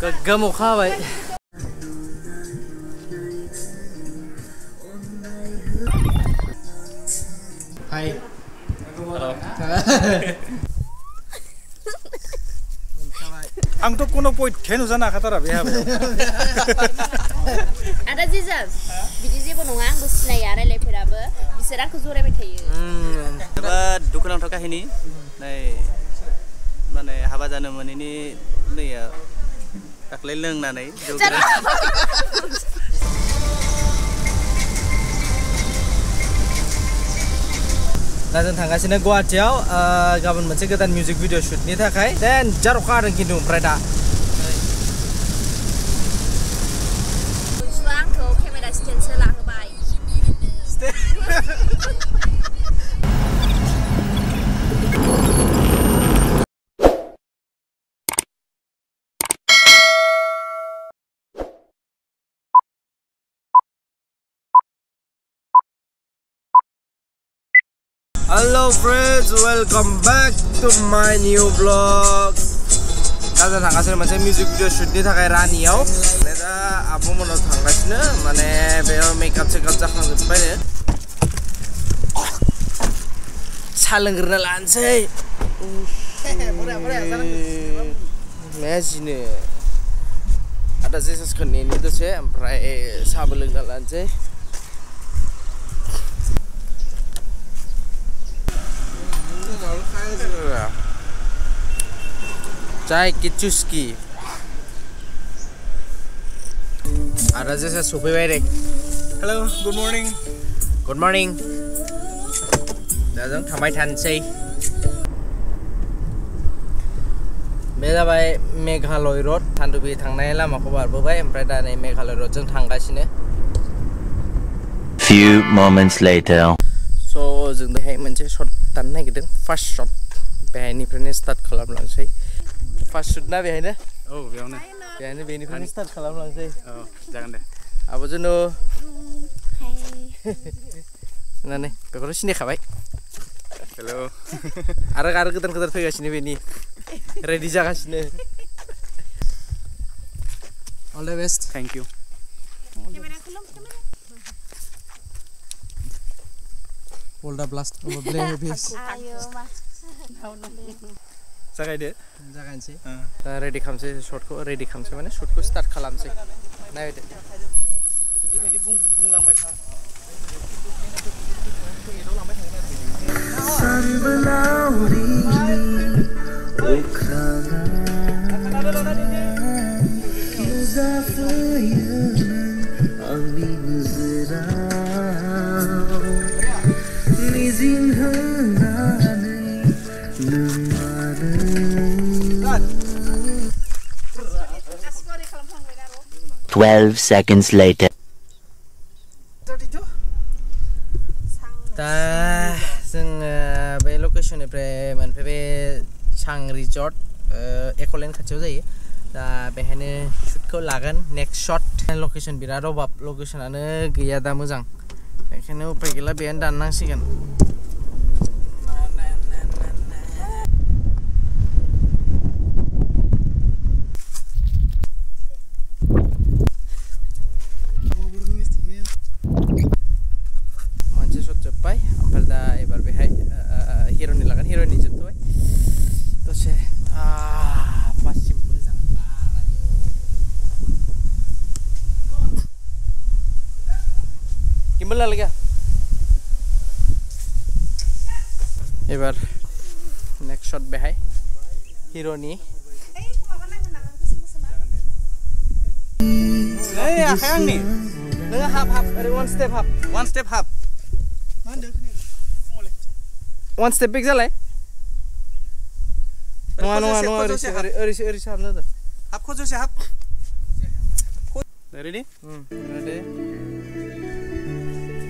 Как гамму хавать. Хай. Ang to kuno po itenu sa nakatara biya mo. Ada siya. Bisi siya po nung ang gusto na yare le pera ba? Bisa rin ko zure mithi. Ba dukulang toka hini. Nay, manay habajan mo ni ni niya. गाख्लै लोंनानै जौ दा जों थांगासिनो गुवाहाटियाव गाबोन मोनसे गोदान music video' शुटनि थाखाय देन जारखा आरो खिन्थु ओमफ्राय दा Hello friends, welcome back to my new vlog. Kita tangga sini macam music video shooting tak kayak Rani ya? Nada, aku mau nonton tangga sini, mana bayar makeup sih kacau kan sampai ya? Saling kenalan sih. Hehehe, boleh boleh, saling. Imagine, ada sih sesuatu itu sih, sampai sabar kenalan sih. चाय की चुस्की आरजे से भाई रे hello good morning good morning दा जों थानसै बे जाबाय मेघालय रोड थान्दुबि थांनाय लामाखौ बारबोबाय ओमफ्राय दा नै मेघालय रडजों थांगासिनो few moments later so जों बेहाय मोनसे शट दाननो नागिरदों फार्स्ट शट बेहायनिफ्रायनो स्टार्ट खालामलांसै fast shoot na behind ya? Oh, behind na. Ya. Behind na, ya, behind na. Oh, jangan deh. Apa jono? Hey. Nane, kau kau sini kah Hello. Arah arah kita kita tuh kasih nih ini. Ready jaga sini. All the best. Thank you. Hold the blast. Ayo mas. जागायदो जागायनोसै दा रेडि खालामसै शर्टखौ रेडि खालामसै माने शर्टखौ स्टार्ट खालामसै नायदो बिदि बुंलांबाय था सारबलावरि अख्राङा 12 seconds later. 32? Sang Ta, location pre man pre Chang Resort eco lane khachu jai. Ta behane shoot ko lagan next shot location biraro bab location ane giya da mujang. Ekhane upai gila behan dan nang sigan. নির্মল লাল গা এবার next shot बेहाय হিরোনি नहीं आखिर नहीं नहीं half half अरे one step half one step half मा होनदों वान स्टेप बेक जालाय नङा नङा नङा ओरैसो ओरैसो ओरैसो हाबना होदो हाफ से half ready ready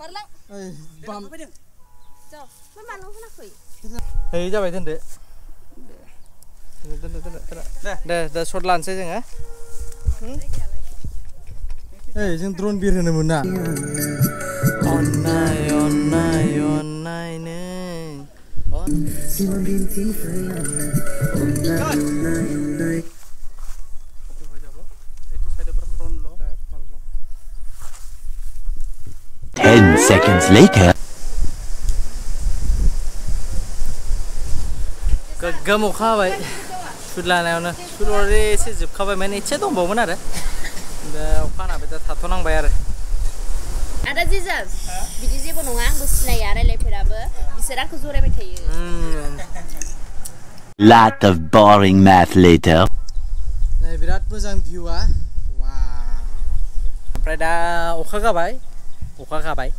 cho, Parlang. Eh, bam. Jauh. Mama lu nak kui. Eh, jauh baik tende. Tende tende tende tende. Dah dah dah short lunch aja nggak? Eh, jeng drone bir ini mana? Onai onai onai ne. On. on, Onai on, onai. seconds later. Gagamo khabai. Shoot la na na. Shoot already se zip khabai mane ichhe to bo mana re. Da khana be ta thato nang bayar. Ada Jesus. Bidi jebo nonga angbo sinaya railaiferabo bisera anko zoraibai tayo. Lot of boring math later. Nay birat mojang view a. Wow. Ompray da okha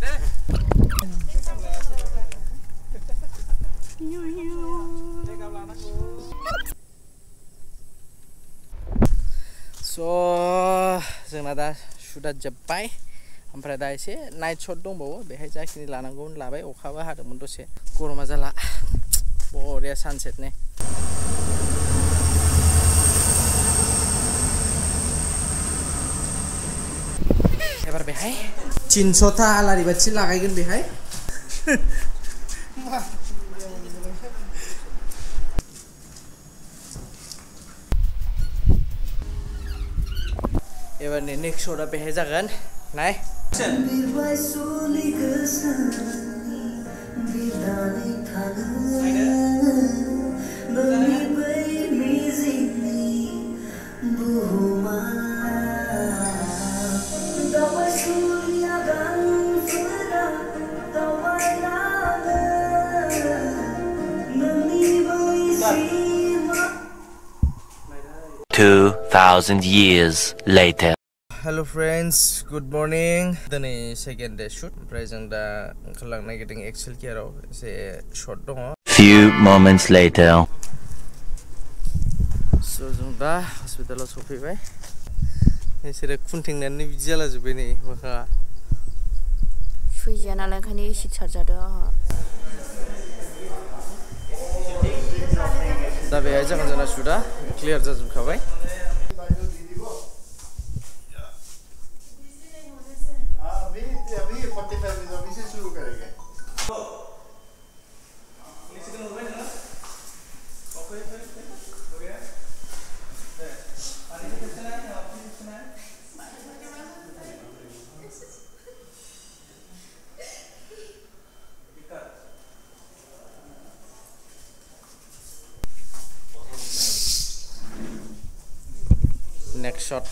सो जोंना दा सुदा जोब्बाय दा एसे night shut दंबावो बेहाय जाखिनि लानांगौ लाबाय अखाबो हादोंमोन दसे गरमा जाला बरिया सानसेटनि एबार बेहाय तिनस'था आलारि बाथि लागायगोन बेहाय एबारनि नेक्स्ट शटआ बेहाय जागोन नाय Buhumah 2,000 years later. hello friends good morning dani second day shoot present da khalang na getting excel kero Say short dong few moments later so jung da hospital so phi bai ni sere kun thing nan ni bijala ju be ni ma kha phi jana la khani shiksha दा बेहाय सुटा clear सुटआ So, jeng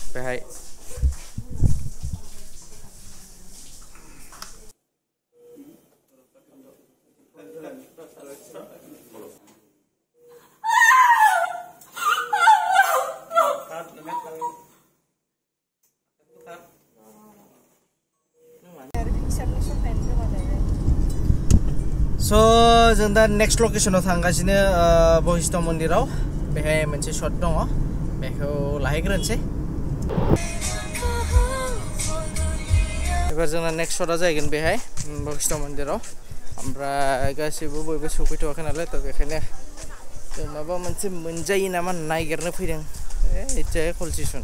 next location o tangga sini, uh, bohisto mondirau, behe mencet shot dong o, behe lahir keren sih. এবার জানা নেক্সট সরা যায় বেহাই বৈষ্ণব মন্দিরও আমরা গাছিব বইবে সৌকিত ওখানে তো এখানে মাবা মানে মঞ্জাই নামা নাইগেরনে ফির এটাই কলসিশন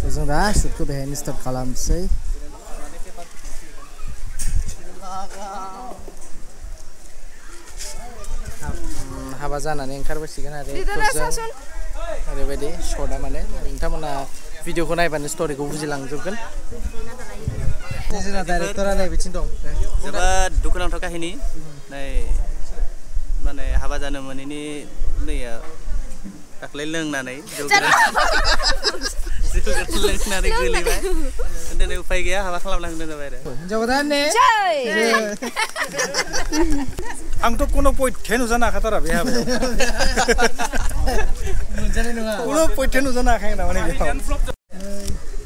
যেন রাস্তাটা বেহাই নিস্তার খালামসেই হাবা জানানে ওঙ্কারবাসিগেন আরে ओरैबायदि सर्टआ माने नोंथांमोना भिडिअखौ नायबानो स्ट'रिखौ बुजिलांजोबगोन जोंना डाइरेक्टरा नै बिथिं दं जोबोद दुखुनांथाव काहिनि नै माने हाबा जानो मोनैनि नै दाख्लै लोंनानै जौ लोंनानै गोलैबाय दिनै उफाय गैया हाबा खालामनांगौ जाबाय आरो हिन्जाव आंथ' कुनु पयथे नुजानो हाखाथारा बे हाबायाव मोनजानाय नङा खुनु पयथ' नुजानाङाखै आंना माने बेयाव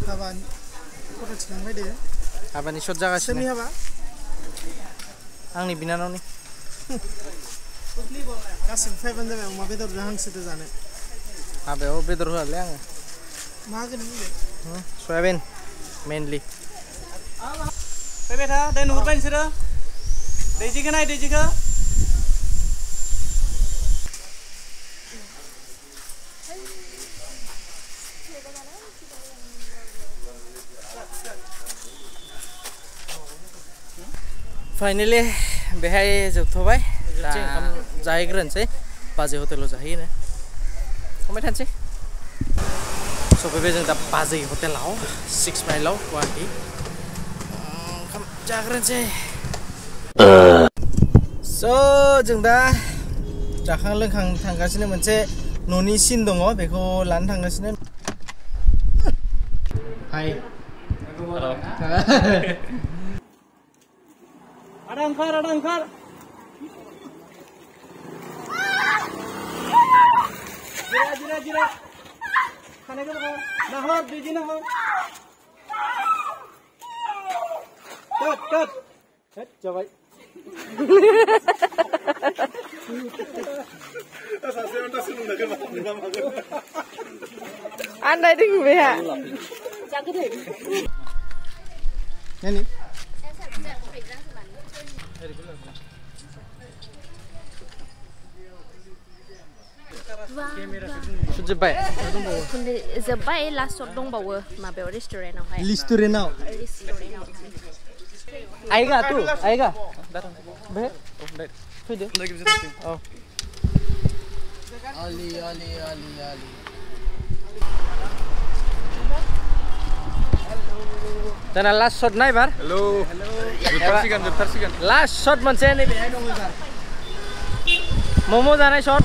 हाबानि फट' थिखांबाय दे हाबानि शट जागासिनो सोरनि हाबा आंनि बिनानावनि गासिबो फैबानो जाबाय अमा बेदरजों हांसोदो जानो हाबायाव बेदर होआलै आङो मा होगोन सयाबिन मेनलि फैबाय था दै नुहुरबाय नोंसोरो दैजिखौ नाय दैजिखौ फाइनलि बेहाय जोबथ'बाय दा जाहैग्रोनोसै बाजै हटेलाव जाहैयोनो हमबाय थानोसै सफैबाय जों दा बाजै हटेलाव सिक्स माइलाव गुवाहाटि ओंखाम जाग्रोनोसै स' जों दा जाखां लोंखां थांगासिनो मोनसे न'नि सिन दङ बेखौ लानो थांगासिनो हाय আডাঙ্কর আডাঙ্কর জিরা জিরা জিরা খানে গেল না হোক দুই দিন হোক কট কট হ্যাঁ জবাই Andai đi về hả? Sujebai. Kunde jebai last shot dong bawa mabel restaurant awai. Restaurant aw. Aiga tu, aiga. Datang. Be? Sudah. Sudah Ali, ali, ali, ali. Then last shot nai bar. Hello. Hello. Jutar sikan, jutar sikan. Last shot man saya ni. Momo janai shot.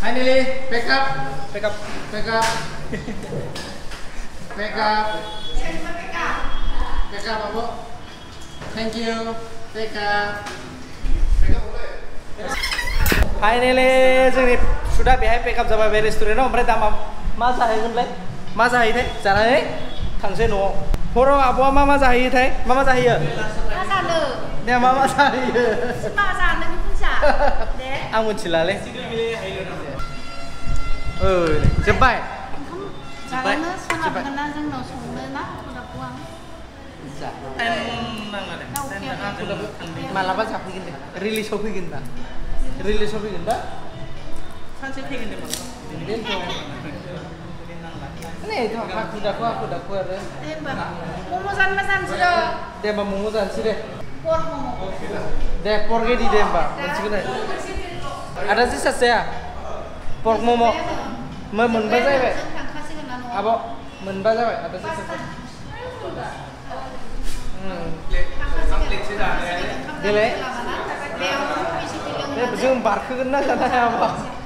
Hi Nelly, back up. Back up. Back up. back up. Back up Abu. Thank you. Back up. Back up boleh. Hi Nelly, जोंनि सुदा बेहाय पेकआप जाबाय बे रेस्टुरेन्टाव ओमफ्राय दामा मा जाहैगोनलाय मा जाहैथाय जानानै थांसै न'आव हराव आब'आ मा मा जाहैयोथाय मा मा जाहैयो मा जानो दे मा मा जाहैयो मा जानो मिथिया आं मिथिलालै cepat. Malapa siapa bikin deh? Rilis siapa bikin eh. deh? Rilis siapa bikin deh? मोनबा जाबाय आब' मोनबा जाबाय आदा देलाय जों बारखोगोन ना जानाया आब'